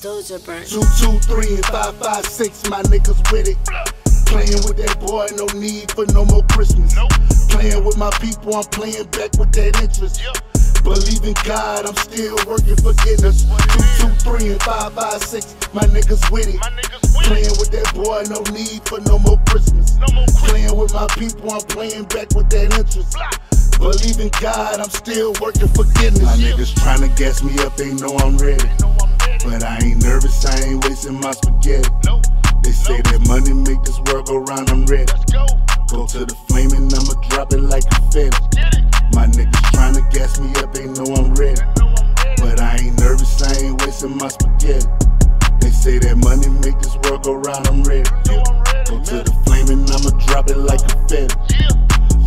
Soldier burn. Two, two, three, and five, five, six. My niggas with it. Playing with that boy, no need for no more Christmas. Playing with my people, I'm playing back with that interest. Believe in God, I'm still working for goodness. Two, two, three, and five, five, six. My niggas with it. Playing with that boy, no need for no more Christmas. Playing with my people, I'm playing back with that interest. Believe in God, I'm still working for goodness. My niggas trying to gas me up, they know I'm ready. But I ain't nervous, I ain't wasting my spaghetti. They say that money make this world go round, I'm ready. Go to the flame and I'ma drop it like a confetti. My niggas tryna gas me up, they know I'm ready. But I ain't nervous, I ain't wasting my spaghetti. They say that money make this world go round, I'm ready. Go to the flame and I'ma drop it like confetti.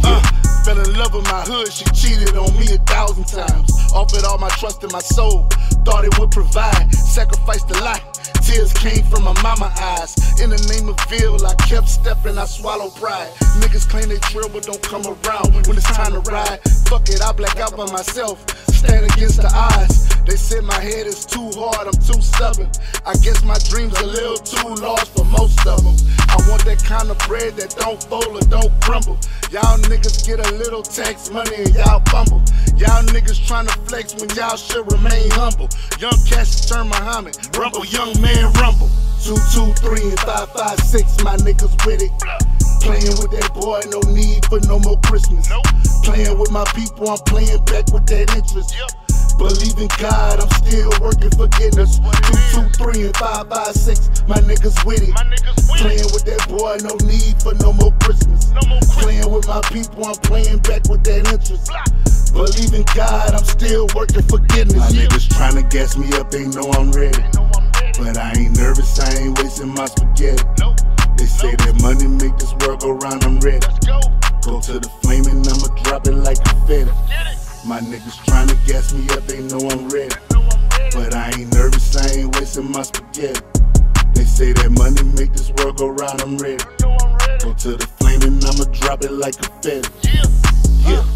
Uh, fell in love with my hood, she cheated on me a thousand times. Offered all my trust in my soul, thought it would provide. Sacrificed a lot, tears came from my mama eyes. In the name of Bill, I kept stepping, I swallowed pride. Niggas claim they drill, but don't come around when it's time to ride. Fuck it, I black out by myself, stand against the odds. They said my head is too hard, I'm too stubborn. I guess my dreams a little too large for most of them. I want that kind of bread that don't fold or don't crumble. Y'all niggas get a little tax money and y'all fumble. Y'all niggas tryna flex when y'all should remain humble. Young Cassius turn Muhammad, rumble, young man rumble. Two, two, three, and five, five, six, my niggas with it. Playing with that boy, no need for no more Christmas. Playing with my people, I'm playing back with that interest. Believe in God, I'm still working for goodness. Two, two, three, and five, five, six, my niggas with it. Playing with that boy, no need for no more Christmas. Playing with my people, I'm playing back with that interest. Believe in God, I'm still working for goodness. My niggas trying to gas me up, they know I'm ready. But I ain't nervous, I ain't wasting my spaghetti. They say that money make this world go round, I'm ready. Go to the flame and I'ma drop it like confetti. My niggas trying to gas me up, they know I'm ready. But I ain't nervous, I ain't wasting my spaghetti. They say that money make this world go round, I'm ready. Go to the flame and I'ma drop it like confetti. Yeah.